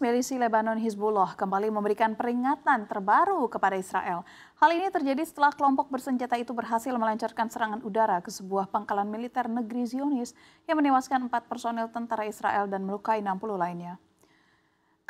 milisi Lebanon Hizbullah kembali memberikan peringatan terbaru kepada Israel. Hal ini terjadi setelah kelompok bersenjata itu berhasil melancarkan serangan udara ke sebuah pangkalan militer negeri Zionis yang menewaskan empat personel tentara Israel dan melukai 60 lainnya.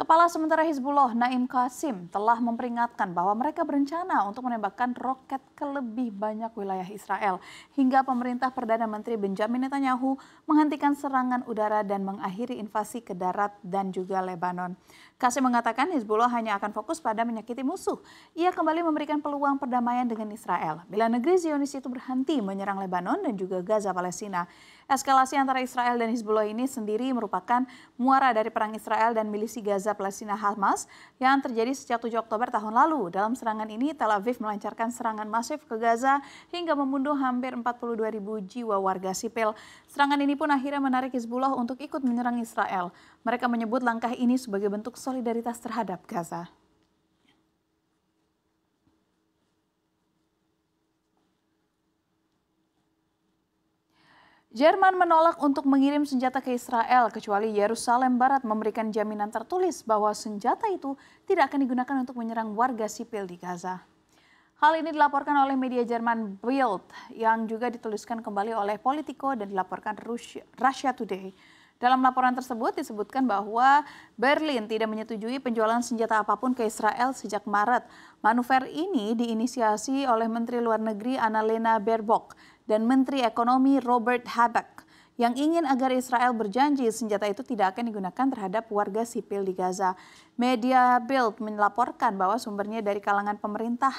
Kepala sementara Hizbullah Naim Qasim telah memperingatkan bahwa mereka berencana untuk menembakkan roket ke lebih banyak wilayah Israel hingga pemerintah Perdana Menteri Benjamin Netanyahu menghentikan serangan udara dan mengakhiri invasi ke darat dan juga Lebanon. Qasim mengatakan Hizbullah hanya akan fokus pada menyakiti musuh. Ia kembali memberikan peluang perdamaian dengan Israel bila negeri Zionis itu berhenti menyerang Lebanon dan juga Gaza Palestina. Eskalasi antara Israel dan Hizbullah ini sendiri merupakan muara dari perang Israel dan milisi Gaza Palestina Hamas yang terjadi sejak 7 Oktober tahun lalu. Dalam serangan ini, Tel Aviv melancarkan serangan masif ke Gaza hingga membunuh hampir 42 ribu jiwa warga sipil. Serangan ini pun akhirnya menarik Hizbullah untuk ikut menyerang Israel. Mereka menyebut langkah ini sebagai bentuk solidaritas terhadap Gaza. Jerman menolak untuk mengirim senjata ke Israel kecuali Yerusalem Barat memberikan jaminan tertulis bahwa senjata itu tidak akan digunakan untuk menyerang warga sipil di Gaza. Hal ini dilaporkan oleh media Jerman Bild yang juga dituliskan kembali oleh Politico dan dilaporkan Russia Today. Dalam laporan tersebut disebutkan bahwa Berlin tidak menyetujui penjualan senjata apa pun ke Israel sejak Maret. Manuver ini diinisiasi oleh Menteri Luar Negeri Annalena Baerbock dan Menteri Ekonomi Robert Habeck yang ingin agar Israel berjanji senjata itu tidak akan digunakan terhadap warga sipil di Gaza. Media Bild melaporkan bahwa sumbernya dari kalangan pemerintah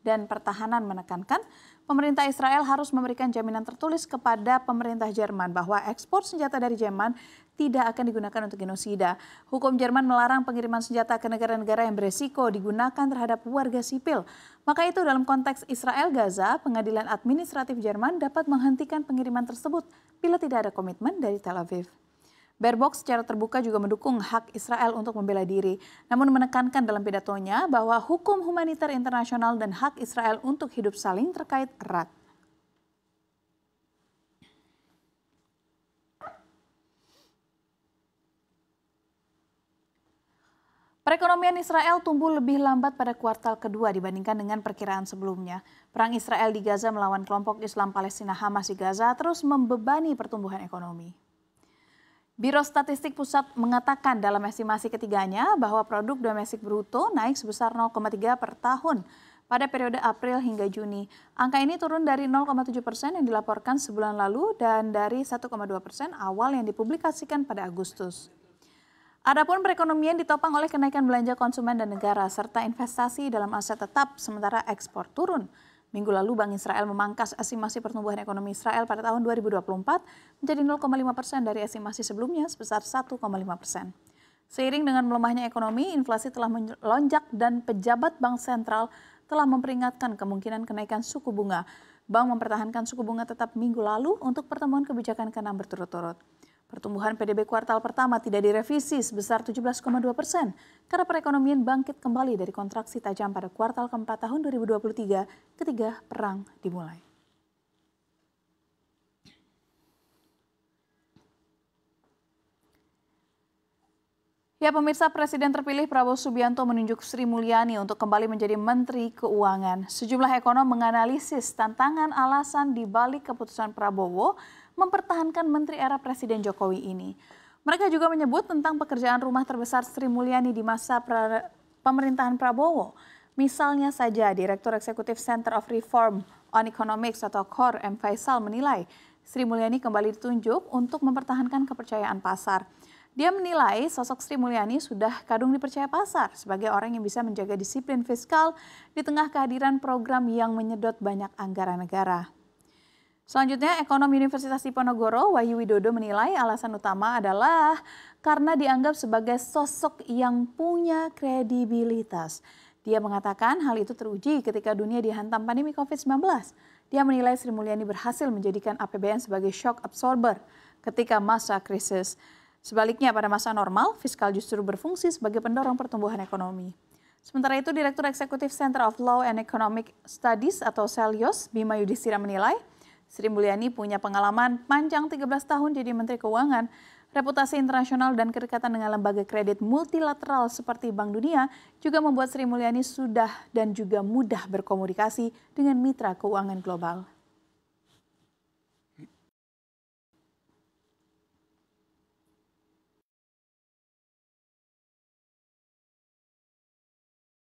dan pertahanan menekankan pemerintah Israel harus memberikan jaminan tertulis kepada pemerintah Jerman bahwa ekspor senjata dari Jerman tidak akan digunakan untuk genosida. Hukum Jerman melarang pengiriman senjata ke negara-negara yang beresiko digunakan terhadap warga sipil. Maka itu dalam konteks Israel Gaza, pengadilan administratif Jerman dapat menghentikan pengiriman tersebut bila tidak ada komitmen dari Tel Aviv. Baerbock secara terbuka juga mendukung hak Israel untuk membela diri, namun menekankan dalam pidatonya bahwa hukum humaniter internasional dan hak Israel untuk hidup saling terkait erat. Perekonomian Israel tumbuh lebih lambat pada kuartal kedua dibandingkan dengan perkiraan sebelumnya. Perang Israel di Gaza melawan kelompok Islam Palestina Hamas di Gaza terus membebani pertumbuhan ekonomi. Biro Statistik Pusat mengatakan dalam estimasi ketiganya bahwa produk domestik bruto naik sebesar 0,3 per tahun pada periode April hingga Juni. Angka ini turun dari 0,7 persen yang dilaporkan sebulan lalu dan dari 1,2 persen awal yang dipublikasikan pada Agustus. Adapun perekonomian ditopang oleh kenaikan belanja konsumen dan negara serta investasi dalam aset tetap sementara ekspor turun. Minggu lalu Bank Israel memangkas estimasi pertumbuhan ekonomi Israel pada tahun 2024 menjadi 0,5 persen dari estimasi sebelumnya sebesar 1,5 persen. Seiring dengan melemahnya ekonomi, inflasi telah melonjak dan pejabat bank sentral telah memperingatkan kemungkinan kenaikan suku bunga. Bank mempertahankan suku bunga tetap minggu lalu untuk pertemuan kebijakan ke-6 berturut-turut. Pertumbuhan PDB kuartal pertama tidak direvisi sebesar 17,2 persen karena perekonomian bangkit kembali dari kontraksi tajam pada kuartal keempat tahun 2023 ketika perang dimulai. Ya pemirsa Presiden terpilih Prabowo Subianto menunjuk Sri Mulyani untuk kembali menjadi Menteri Keuangan. Sejumlah ekonom menganalisis tantangan alasan di balik keputusan Prabowo mempertahankan Menteri era Presiden Jokowi ini. Mereka juga menyebut tentang pekerjaan rumah terbesar Sri Mulyani di masa pra pemerintahan Prabowo. Misalnya saja Direktur Eksekutif Center of Reform on Economics atau KOR M. Faisal menilai Sri Mulyani kembali ditunjuk untuk mempertahankan kepercayaan pasar. Dia menilai sosok Sri Mulyani sudah kadung dipercaya pasar sebagai orang yang bisa menjaga disiplin fiskal di tengah kehadiran program yang menyedot banyak anggaran negara. Selanjutnya, ekonom Universitas Diponegoro, Wahyu Widodo menilai alasan utama adalah karena dianggap sebagai sosok yang punya kredibilitas. Dia mengatakan hal itu teruji ketika dunia dihantam pandemi COVID-19. Dia menilai Sri Mulyani berhasil menjadikan APBN sebagai shock absorber ketika masa krisis. Sebaliknya pada masa normal, fiskal justru berfungsi sebagai pendorong pertumbuhan ekonomi. Sementara itu, Direktur Eksekutif Center of Law and Economic Studies atau CELIOS, Bima Yudhistira menilai, Sri Mulyani punya pengalaman panjang 13 tahun jadi Menteri Keuangan. Reputasi internasional dan kedekatan dengan lembaga kredit multilateral seperti Bank Dunia juga membuat Sri Mulyani sudah dan juga mudah berkomunikasi dengan mitra keuangan global.